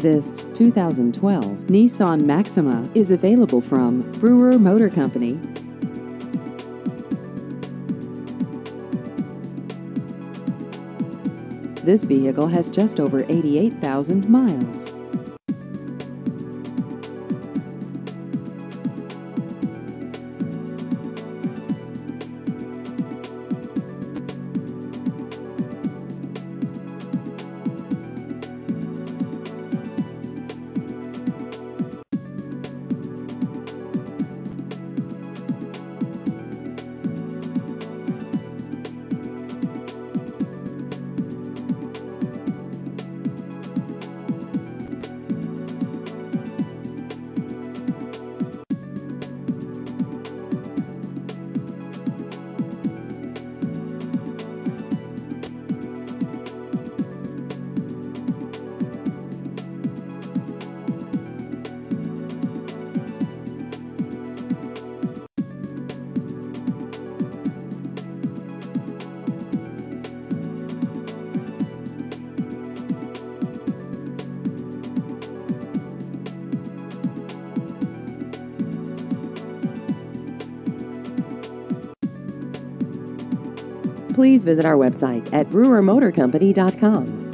This 2012 Nissan Maxima is available from Brewer Motor Company. This vehicle has just over 88,000 miles. Please visit our website at brewermotorcompany.com.